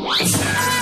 Yes!